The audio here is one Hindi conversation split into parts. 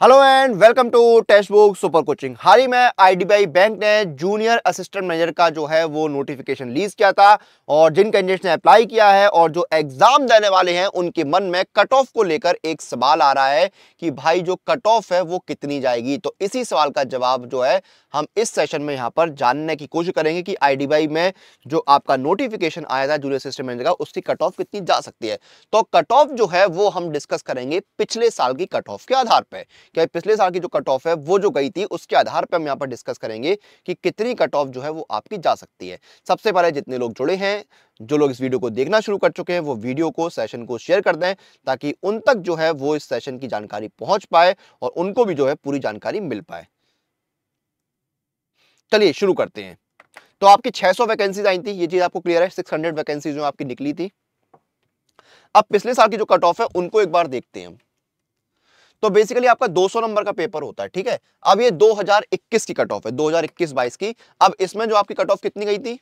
Hello and welcome to Testbook super coaching हाल ही में आईडीबीआई बैंक ने जूनियर असिस्टेंट मैनेजर का जो है वो नोटिफिकेशन लीज किया था और जिन कैंडिडेट्स ने अप्लाई किया है और जो एग्ज़ाम देने वाले हैं, उनके मन में कट ऑफ़ को लेकर एक सवाल आ रहा है कि भाई जो कट ऑफ़ है वो कितनी जाएगी? तो इसी सवाल का जवाब जो है हम इस सेशन में यहाँ पर जानने की कोशिश करेंगे कि आई में जो आपका नोटिफिकेशन आया था जूनियर असिस्टेंट मैनेजर का, उसकी कट ऑफ़ कितनी जा सकती है। तो कट ऑफ़ जो है, वो हम डिस्कस करेंगे पिछले साल की कट ऑफ़ के आधार पर क्या पिछले साल की जो कट ऑफ़ है, वो जो गई थी, उसके आधार पर हम यहाँ पर डिस्कस करेंगे कि कितनी कट ऑफ़ जो है, वो आपकी जा सकती है। सबसे पहले जितने लोग जुड़े हैं, जो लोग इस वीडियो को देखना शुरू कर चुके हैं, वो वीडियो को सेशन को शेयर कर दें, ताकि उन तक जो है, वो इस सेशन की जानकारी पहुँच पाए और उनको भी जो है, पूरी जानकारी मिल पाए। चलिए, शुरू करते हैं। तो आपकी 600 वैकेंसीज आई थी, ये चीज़ आपको क्लियर है 600 वैकेंसीज जो आपकी निकली थी। अब पिछले साल की जो कट ऑफ़ है, उनको एक बार देखते हैं तो बेसिकली आपका 200 नंबर का पेपर होता है, ठीक है? अब ये 2021 की कट ऑफ़ है 2021-22 की। अब इसमें जो आपकी कट ऑफ़ कितनी गई थी?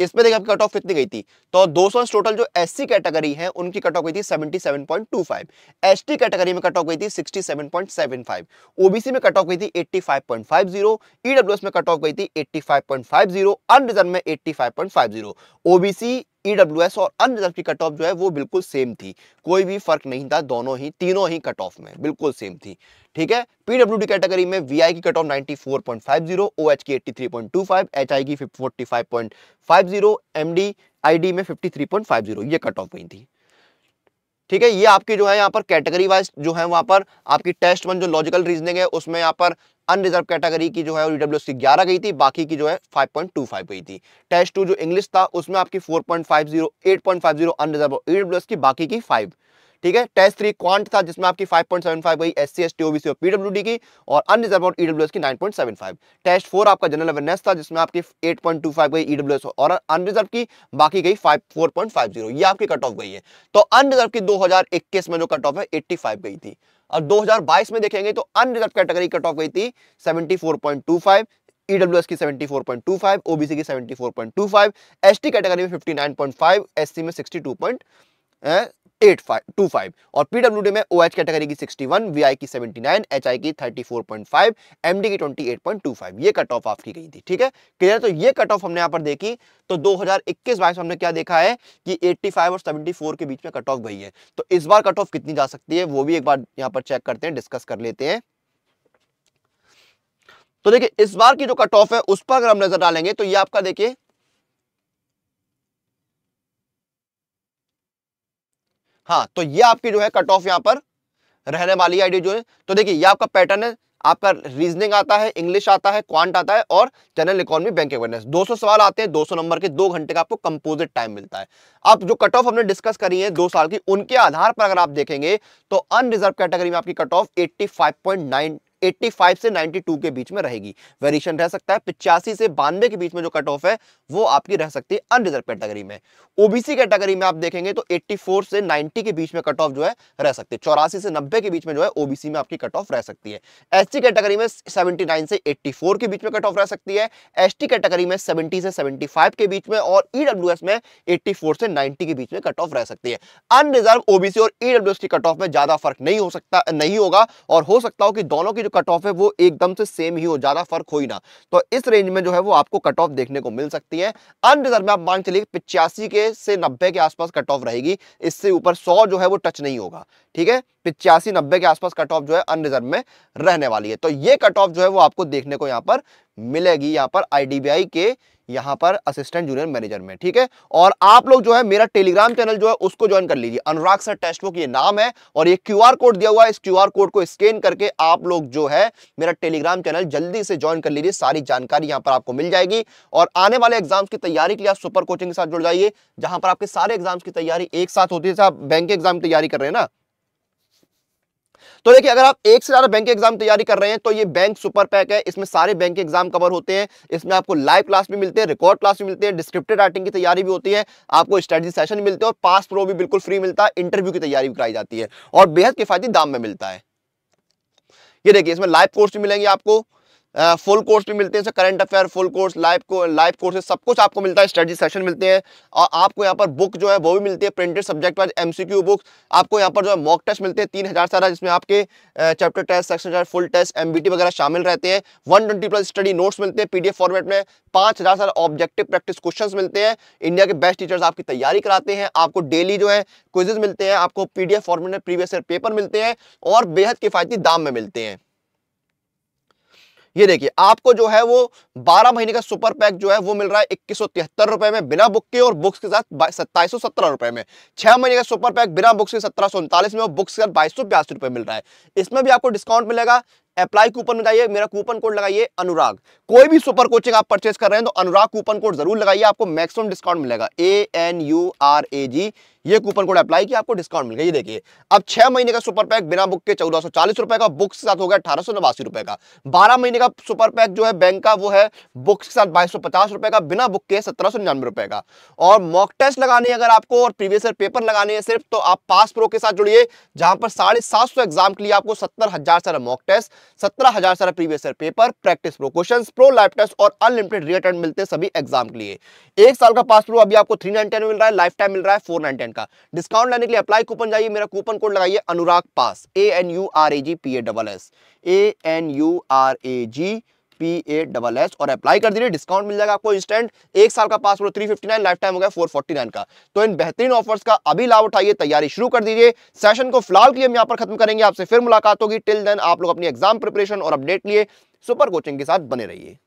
इसमें देखिए आपकी कट ऑफ़ कितनी गई थी? तो 200 टोटल जो एससी कैटेगरी है, उनकी कट ऑफ़ गई थी 77.25 एसटी कैटेगरी में कट ऑफ़ गई थी 67.75 ओबीसी में कट ऑफ़ गई थी 85.50 ईडब्ल्यूएस में कट ऑफ़ गई थी 85.50 अनरिजर्व में 85.50 ओबीसी ईडब्ल्यूएस और अनरिजर्व की कट ऑफ़ जो है वो बिल्कुल सेम थी। कोई भी फ़र्क नहीं था, दोनों ही, तीनों ही कट ऑफ़ में, बिल्कुल सेम थी। ठीक है? पीडब्ल्यूडी कैटेगरी में वीआई की कट ऑफ़ 94.50 ओएच की 83.25 एचआई की 45.50 एमडी आईडी में 53.50 ये कट ऑफ़ हुई थी। ठीक है, ये आपकी जो है यहाँ पर कैटेगरी वाइज जो है वहाँ पर आपकी टेस्ट वन जो लॉजिकल रीजनिंग है, उसमें यहाँ पर अनरिजर्व कैटेगरी की जो है डब्ल्यू सी ग्यारह गई थी, बाकी की जो है 5.25 गई थी। टेस्ट टू जो इंग्लिश था, उसमें आपकी 4.50 8.50 अनरिजर्व ईडब्ल्यू की बाकी की फाइव ठीक है? टेस्ट थ्री क्वांट था, जिसमें आपकी 5.75 गई S C S T OBC और पीडब्ल्यूडी की, और अनरिजर्व और ईडब्ल्यूएस की 9.75 टेस्ट फोर आपका जनरल अवेयरनेस था, जिसमें आपकी 8.25 गई ईडब्ल्यूएस और अनरिजर्व की बाकी गई 5 4.50 ये आपकी कट ऑफ़ गई है। तो अनरिजर्व की 2021 में जो कट ऑफ़ है 85 गई थी। और 2022 में देखेंगे तो अनरिजर्व कैटेगरी कट ऑफ़ गई थी 74.25 ईडब्ल्यूएस की 74.25 ओबीसी की 74.25 एसटी कैटेगरी में 59.5 एससी में 62. एट फाइव टू फाइव और पीडब्ल्यूडी में ओएच कैटेगरी की 61, वीआई की 79, एचआई की 34.5, एमडी की 28.25 ये कट ऑफ़ आपकी गई थी ठीक है? क्लियर तो ये कट ऑफ़ हमने यहाँ पर देखी तो 2021-22 हमने क्या देखा है कि 85 और 74 के बीच में कट ऑफ़ गई है। तो इस बार कट ऑफ़ कितनी जा सकती है वो भी एक बार यहाँ पर चेक करते हैं डिस्कस कर लेते हैं। तो देखिए इस बार की जो कट ऑफ़ है उस पर अगर हम नज़र डालेंगे तो ये आपका देखिए हाँ तो ये आपकी जो है कट ऑफ़ यहाँ पर रहने वाली आइडिया जो है तो देखिए ये आपका पैटर्न है, आपका रीजनिंग आता है इंग्लिश आता है क्वांट आता है और जनरल इकोनॉमी बैंक अवेयरनेस 200 सवाल आते हैं 200 नंबर के दो घंटे का आपको कंपोजिट टाइम मिलता है। आप जो कट ऑफ़ हमने डिस्कस करी है दो साल की, उनके आधार पर अगर आप देखेंगे तो अनरिजर्व कैटेगरी में आपकी कट ऑफ़ 85.9 85 से 92 के बीच में रहेगी। वेरिएशन रह सकता है, पिचासी से बानवे के बीच में जो कट ऑफ़ है, वो आपकी रह सकती है अनरिजर्व कैटेगरी में। ओबीसी कैटेगरी में आप देखेंगे तो 84 से 90 के बीच में कट ऑफ़ जो है, रह सकती है। चौरासी से 90 के बीच में जो है ओबीसी में आपकी कट ऑफ़ रह सकती है। एस कैटेगरी में 79 से 84 के बीच में कट ऑफ़ रह सकती है। एस कैटेगरी में 70 से 75 के बीच में और ईडब्ल्यूएस में 84 से 90 के बीच में कट ऑफ़ रह सकती है। अनरिजर्व ओबीसी और ईडब्ल्यूएस की कट ऑफ़ में ज़्यादा फ़र्क नहीं हो सकता, नहीं होगा और हो सकता हो कि दोनों की कट ऑफ़ है, वो एकदम से सेम ही हो, ज़्यादा फ़र्क हो ही ना। तो इस रेंज में जो है, वो आपको कट ऑफ़ देखने को मिल सकती है। अनरिजर्व में आप मान चलिए पिचासी के से नब्बे के आसपास कट ऑफ़ रहेगी, इससे ऊपर सौ जो है, वो टच नहीं होगा। ठीक है? पिचासी, नब्बे के आसपास कट ऑफ़ जो है अनरिजर्व में रहने वाली है। तो ये कट ऑफ़ जो है, वो आपको देखने को यहाँ पर मिलेगी। यहाँ पर आईडीबीआई के यहाँ पर असिस्टेंट जूनियर मैनेजर में, ठीक है? और आप लोग जो है, मेरा टेलीग्राम चैनल जो है, उसको ज्वाइन कर लीजिए। अनुराग सर टेस्ट बुक ये नाम है, और ये क्यूआर कोड दिया हुआ है। इस क्यूआर कोड को स्कैन करके आप लोग जो है, मेरा टेलीग्राम चैनल जल्दी से ज्वाइन कर लीजिए। सारी जानकारी यहाँ पर आपको मिल जाएगी। और आने वाले एग्ज़ाम्स की तैयारी के लिए आप सुपर कोचिंग के साथ जुड़ जाइए, जहाँ पर आपके सारे एग्ज़ाम्स की तैयारी एक साथ होती है। आप बैंक एग्ज़ाम की तैयारी कर रहे हैं ना तो देखिए, अगर आप एक से ज़्यादा बैंक एग्ज़ाम तैयारी कर रहे हैं तो ये बैंक सुपर पैक है। इसमें सारे बैंक एग्ज़ाम कवर होते हैं। इसमें आपको लाइव क्लास भी मिलते हैं रिकॉर्ड क्लास भी मिलते हैं डिस्क्रिप्टेड राइटिंग की तैयारी भी होती है, आपको स्ट्रेटजी सेशन मिलते हैं और पास प्रो भी बिल्कुल फ्री मिलता है इंटरव्यू की तैयारी भी कराई जाती है और बेहद किफायती दाम में मिलता है। ये देखिए, इसमें लाइव कोर्स भी मिलेंगे आपको। फुल कोर्स भी मिलते हैं current affair full course live को लाइव कोर्सेज सब कुछ आपको मिलता है स्टडी सेशन मिलते हैं। और आपको यहाँ पर बुक जो है, वो भी मिलती है printed subject wise MCQ book आपको यहाँ पर जो है मॉक टेस्ट मिलते हैं, तीन हज़ार सारा, जिसमें आपके chapter test section test full test MBT वगैरह शामिल रहते हैं। One twenty plus study notes मिलते हैं पीडीएफ फॉर्मेट में। पाँच हज़ार सारा ऑब्जेक्टिव प्रैक्टिस क्वेश्चन मिलते हैं। इंडिया के बेस्ट टीचर्स आपकी तैयारी कराते हैं। आपको डेली जो है क्विजेज मिलते हैं। आपको पीडीएफ फॉर्मेट में प्रीवियस ईयर पेपर मिलते हैं और बेहद किफायती दाम में मिलते हैं। ये देखिए, आपको जो है वो 12 महीने का सुपर पैक जो है वो मिल रहा है इक्कीस रुपए में बिना बुक के और बुक्स के साथ सत्ताईस रुपए में। छह महीने का सुपर पैक बिना बुक्स के सत्रह में और बुक्स के साथ बाईस रुपए मिल रहा है। इसमें भी आपको डिस्काउंट मिलेगा। अप्लाई कूपन में जाइए मेरा कूपन कोड लगाइए अनुराग। कोई भी सुपर कोचिंग आप परचेज कर रहे हैं तो अनुराग कूपन कोड ज़रूर लगाइए, आपको मैक्सिमम डिस्काउंट मिलेगा। A N U R A G ये कूपन कोड अप्लाई किया, आपको डिस्काउंट मिल गया। ये देखिए, अब छह महीने का सुपर पैक बिना बुक के चौदह रुपए का बुक्स के साथ हो गया अठारह सौ नवासी रुपए का। बारह महीने का सुपर पैक जो है बैंक का, वो है बुक्स के साथ बाईस रुपए का, बिना बुक के सत्रह सौ निन्यानवे रुपए का। और मॉक टेस्ट लगाने अगर आपको और प्रीवियस ईयर पेपर लगाने हैं सिर्फ़ तो आप पास प्रो के साथ जुड़िए, जहाँ पर साढ़े सात सौ एग्ज़ाम के लिए आपको सत्तर हज़ार सारा मॉक टेस्ट सत्रह हज़ार सारा previous year paper practice pro question pro life test और अनलिमिटेड रिटर्न मिलते सभी एग्ज़ाम के लिए। एक साल का पास प्रो अभी आपको थ्री नाइन मिल रहा है लाइफ टाइम मिल रहा है फोर नाइन का। डिस्काउंट लेने के लिए अप्लाई कूपन जाइए, मेरा कूपन कोड लगाइए Anurag pass. A N U R A G P A double S A N U R A G P A double S और अप्लाई कर दीजिए डिस्काउंट मिल जाएगा आपको इंस्टेंट एक साल का passport three fifty nine life time हो गया फोर फोर्टी नाइन का। तो इन बेहतरीन ऑफर्स का अभी लाभ उठाइए, तैयारी शुरू कर दीजिए। सेशन को फ़िलहाल के लिए हम यहाँ पर खत्म करेंगे। आपसे फिर मुलाकात होगी। टिल देन आप लोग अपनी एग्ज़ाम प्रिपरेशन और अपडेट लिए सुपर कोचिंग के साथ बने रहिए।